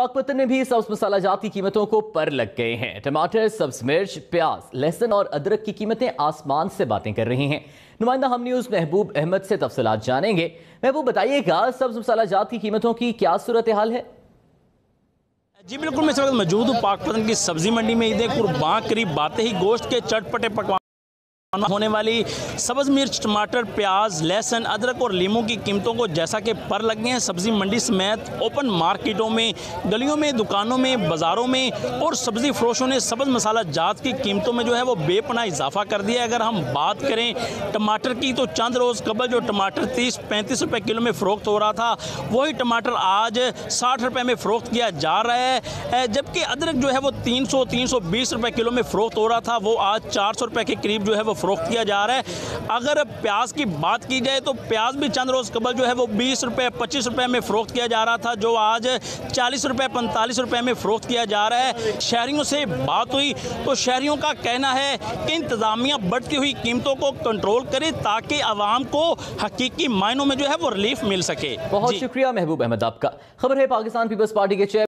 पाकपतन में भी सब्ज मसाला जात की कीमतों को पर लग गए हैं। टमाटर, सब्ज मिर्च, प्याज, लहसुन और अदरक की कीमतें आसमान से बातें कर रही हैं। नुमाइंदा हम न्यूज़ महबूब अहमद से तफसलात जानेंगे। महबूब, बताइएगा, सब्ज मसाला जात की कीमतों की क्या सूरत हाल है? जी, बिल्कुल, मैं इस वक्त मौजूद हूँ पाकपतन की सब्ज़ी मंडी में। ईद कुर्बान करीब बातें ही गोश्त के चटपटे पकवान होने वाली सब्ज मिर्च, टमाटर, प्याज, लहसुन, अदरक और लीमू की कीमतों को जैसा कि पर लग गए हैं, सब्ज़ी मंडी समेत ओपन मार्केटों में, गलियों में, दुकानों में, बाज़ारों में और सब्ज़ी फरोशों ने सब्ज मसाला जात की कीमतों में जो है वो बेपना इजाफा कर दिया अगर हम बात करें टमाटर की तो चंद रोज़ कबल जो टमाटर तीस, पैंतीस रुपये किलो में फ़रोख्त हो रहा था, वही टमाटर आज साठ रुपये में फ़रोख्त किया जा रहा है। जबकि अदरक जो है वो तीन सौ तीन सौ बीस रुपये किलो में फ़रोख्त हो रहा था, वो आज चार सौ रुपये के करीब जो है वो फ़रोख्त किया जा रहा है। अगर प्याज की बात की जाए तो प्याज भी चंद रोज़ कबल जो है वो बीस रुपये पच्चीस रुपये में फ़रोख्त किया जा रहा था जो आज चालीस रुपये पैंतालीस रुपये में फ़रोख्त किया जा रहा है। शहरीों से बात हुई तो शहरीों का कहना है कि इंतज़ामिया बढ़ती हुई कीमतों को कंट्रोल करे ताकि आवाम को हकीकी मायनों में जो है वो रिलीफ मिल सके। बहुत शुक्रिया महबूब अहमद आपका। खबर है पाकिस्तान पीपल्स पार्टी के चेयर